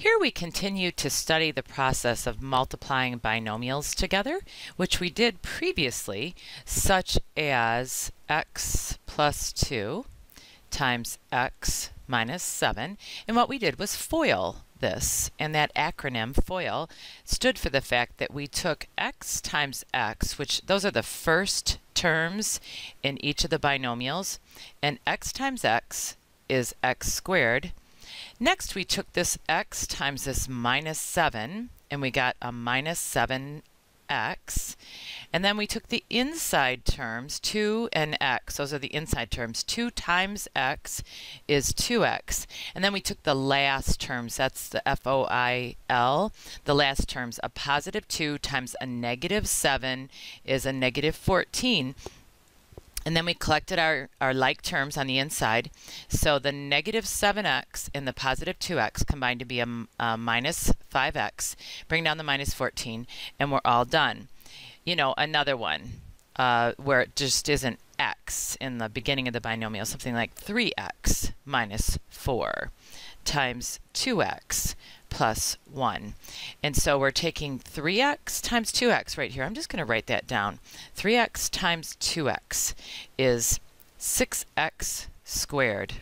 Here we continue to study the process of multiplying binomials together, which we did previously, such as x plus 2 times x minus 7. And what we did was FOIL this, and that acronym FOIL stood for the fact that we took x times x, which those are the first terms in each of the binomials, and x times x is x squared, Next, we took this x times this minus 7, and we got a minus 7x. And then we took the inside terms, 2 and x, those are the inside terms. 2 times x is 2x. And then we took the last terms, that's the FOIL, the last terms. A positive 2 times a negative 7 is a negative 14. And then we collected our, our like terms on the inside. So the negative 7x and the positive 2x combine to be a, a minus 5x. Bring down the minus 14, and we're all done. You know, another one uh, where it just isn't x in the beginning of the binomial, something like 3x minus 4 times 2x plus 1. And so we're taking 3x times 2x right here. I'm just going to write that down. 3x times 2x is 6x squared.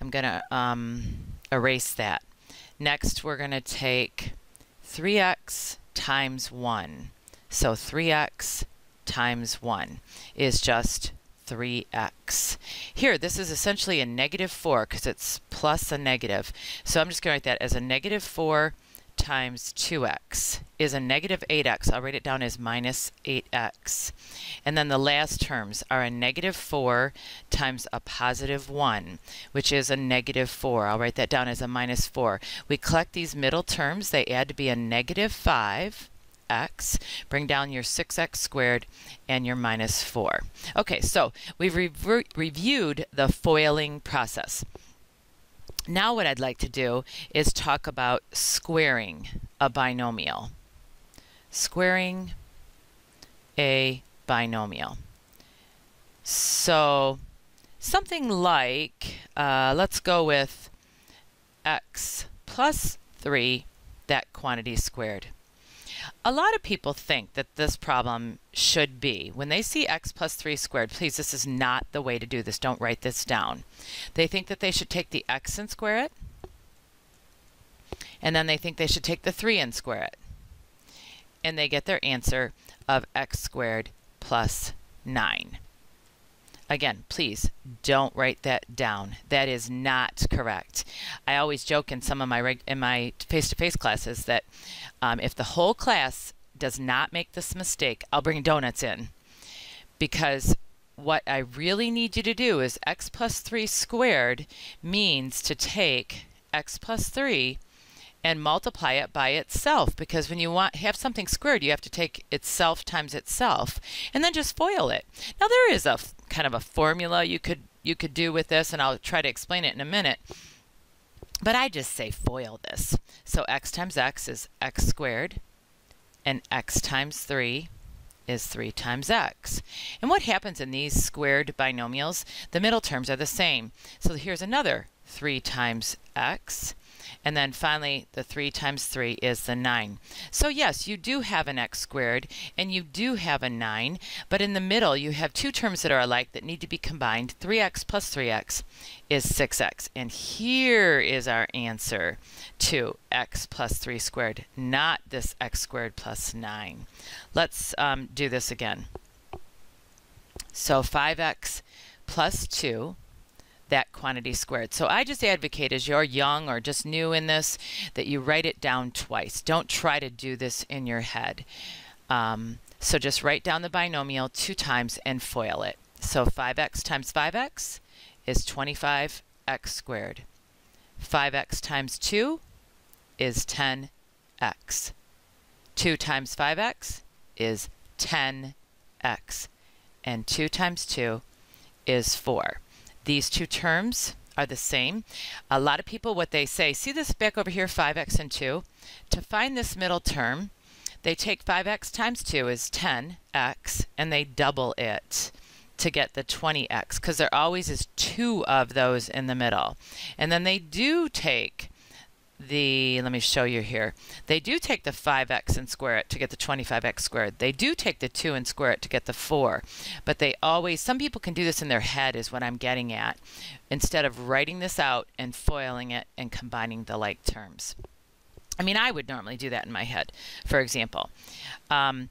I'm going to um, erase that. Next, we're going to take 3x times 1. So 3x times 1 is just 3x. Here, this is essentially a negative 4 because it's plus a negative. So I'm just going to write that as a negative 4 times 2x is a negative 8x. I'll write it down as minus 8x. And then the last terms are a negative 4 times a positive 1, which is a negative 4. I'll write that down as a minus 4. We collect these middle terms. They add to be a negative 5 x, bring down your 6x squared and your minus 4. Okay, so we've re reviewed the foiling process. Now what I'd like to do is talk about squaring a binomial. Squaring a binomial. So something like, uh, let's go with x plus 3, that quantity squared. A lot of people think that this problem should be, when they see x plus 3 squared, please, this is not the way to do this. Don't write this down. They think that they should take the x and square it, and then they think they should take the 3 and square it. And they get their answer of x squared plus 9. Again, please don't write that down. That is not correct. I always joke in some of my in my face-to-face classes that um, if the whole class does not make this mistake, I'll bring donuts in because what I really need you to do is x plus 3 squared means to take x plus 3 and multiply it by itself because when you want have something squared you have to take itself times itself and then just FOIL it. Now there is a kind of a formula you could you could do with this and I'll try to explain it in a minute. But I just say FOIL this. So x times x is x squared and x times 3 is 3 times x. And what happens in these squared binomials? The middle terms are the same. So here's another 3 times x and then finally, the 3 times 3 is the 9. So yes, you do have an x squared, and you do have a 9, but in the middle, you have two terms that are alike that need to be combined. 3x plus 3x is 6x. And here is our answer to x plus 3 squared, not this x squared plus 9. Let's um, do this again. So 5x plus 2 that quantity squared. So I just advocate as you're young or just new in this that you write it down twice. Don't try to do this in your head. Um, so just write down the binomial two times and FOIL it. So 5x times 5x is 25x squared. 5x times 2 is 10x. 2 times 5x is 10x. And 2 times 2 is 4. These two terms are the same. A lot of people, what they say, see this back over here, 5x and 2? To find this middle term, they take 5x times 2 is 10x, and they double it to get the 20x, because there always is two of those in the middle. And then they do take the, let me show you here. They do take the 5x and square it to get the 25x squared. They do take the 2 and square it to get the 4. But they always, some people can do this in their head is what I'm getting at, instead of writing this out and foiling it and combining the like terms. I mean, I would normally do that in my head, for example. Um,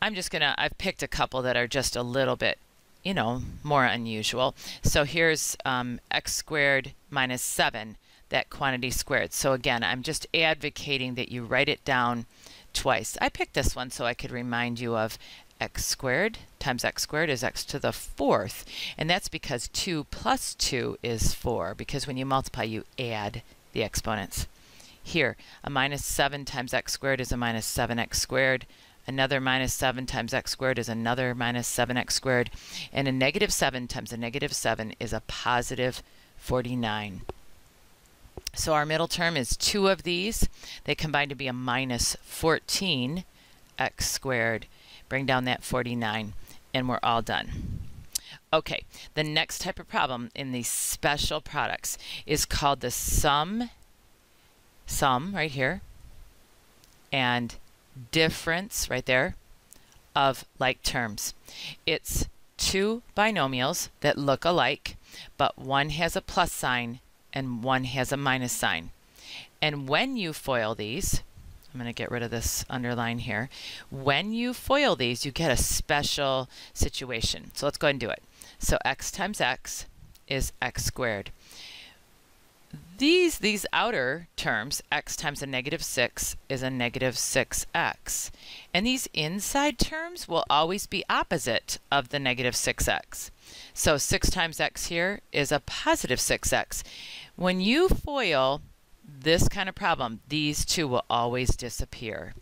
I'm just to, I've picked a couple that are just a little bit, you know, more unusual. So here's um, x squared minus 7 that quantity squared. So again, I'm just advocating that you write it down twice. I picked this one so I could remind you of x squared times x squared is x to the fourth. And that's because 2 plus 2 is 4, because when you multiply, you add the exponents. Here, a minus 7 times x squared is a minus 7x squared. Another minus 7 times x squared is another minus 7x squared. And a negative 7 times a negative 7 is a positive 49. So our middle term is two of these. They combine to be a minus 14 x squared. Bring down that 49 and we're all done. Okay, the next type of problem in these special products is called the sum, sum right here, and difference right there of like terms. It's two binomials that look alike, but one has a plus sign and one has a minus sign. And when you FOIL these, I'm going to get rid of this underline here. When you FOIL these, you get a special situation. So let's go ahead and do it. So x times x is x squared. These, these outer terms, x times a negative 6 is a negative 6x. And these inside terms will always be opposite of the negative 6x. So 6 times x here is a positive 6x. When you FOIL this kind of problem, these two will always disappear.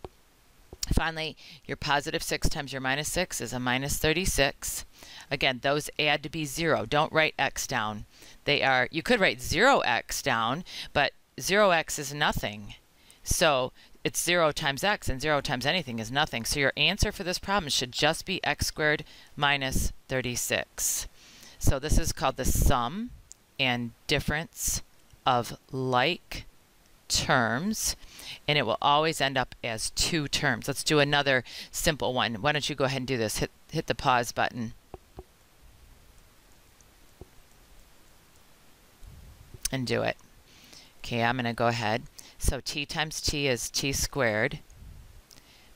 Finally, your positive 6 times your minus 6 is a minus 36. Again, those add to be 0. Don't write x down. They are, you could write 0x down, but 0x is nothing. So it's 0 times x, and 0 times anything is nothing. So your answer for this problem should just be x squared minus 36. So this is called the sum and difference of like terms and it will always end up as two terms. Let's do another simple one. Why don't you go ahead and do this. Hit, hit the pause button. And do it. Okay, I'm going to go ahead. So t times t is t squared.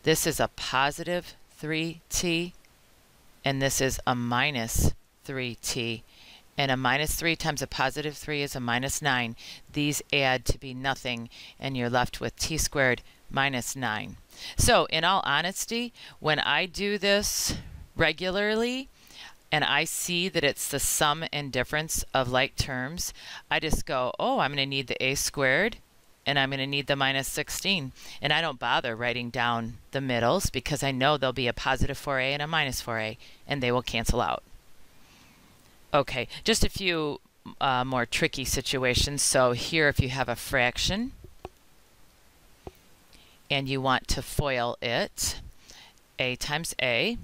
This is a positive 3t and this is a minus 3t and a minus 3 times a positive 3 is a minus 9. These add to be nothing, and you're left with t squared minus 9. So, in all honesty, when I do this regularly, and I see that it's the sum and difference of like terms, I just go, oh, I'm going to need the a squared, and I'm going to need the minus 16. And I don't bother writing down the middles because I know there'll be a positive 4a and a minus 4a, and they will cancel out. Okay, just a few uh, more tricky situations. So here if you have a fraction and you want to FOIL it, a times a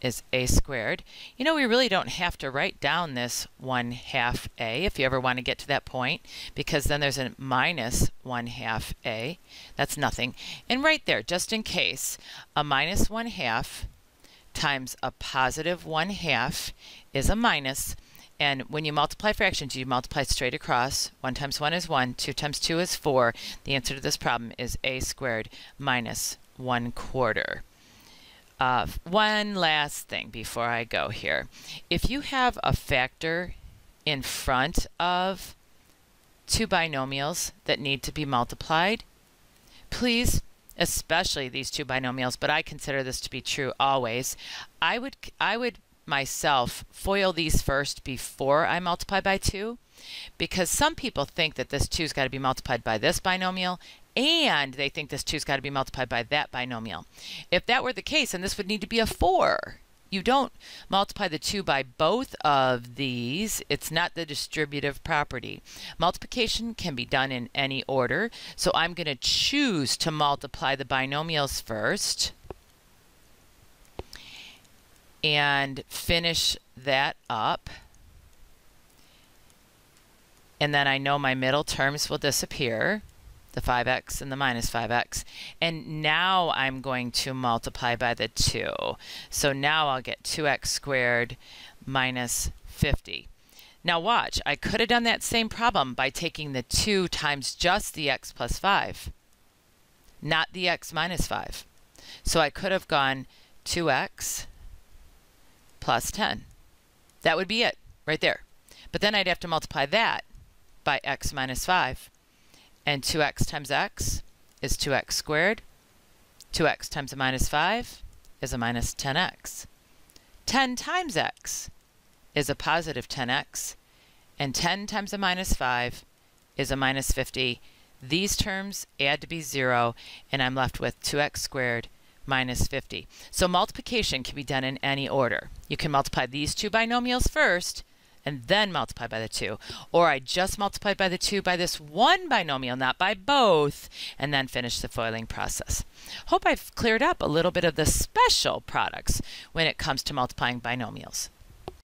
is a squared. You know, we really don't have to write down this 1 half a if you ever want to get to that point, because then there's a minus 1 half a. That's nothing. And right there, just in case, a minus 1 half times a positive 1 half is a minus. And when you multiply fractions, you multiply straight across. 1 times 1 is 1. 2 times 2 is 4. The answer to this problem is a squared minus 1 quarter. Uh, one last thing before I go here. If you have a factor in front of two binomials that need to be multiplied, please especially these two binomials, but I consider this to be true always. I would I would myself FOIL these first before I multiply by 2 because some people think that this 2's got to be multiplied by this binomial and they think this 2's got to be multiplied by that binomial. If that were the case, then this would need to be a 4. You don't multiply the 2 by both of these. It's not the distributive property. Multiplication can be done in any order. So I'm going to choose to multiply the binomials first and finish that up. And then I know my middle terms will disappear. the 5x and the minus 5x. And now I'm going to multiply by the 2. So now I'll get 2x squared minus 50. Now watch, I could have done that same problem by taking the 2 times just the x plus 5, not the x minus 5. So I could have gone 2x plus 10. That would be it, right there. But then I'd have to multiply that by x minus 5. And 2x times x is 2x squared. 2x times a minus 5 is a minus 10x. 10 times x is a positive 10x, and 10 times a minus 5 is a minus 50. These terms add to be 0, and I'm left with 2x squared minus 50. So multiplication can be done in any order. You can multiply these two binomials first, and then multiply by the 2. Or I just multiplied by the 2 by this one binomial, not by both, and then finish the FOILing process. Hope I've cleared up a little bit of the special products when it comes to multiplying binomials.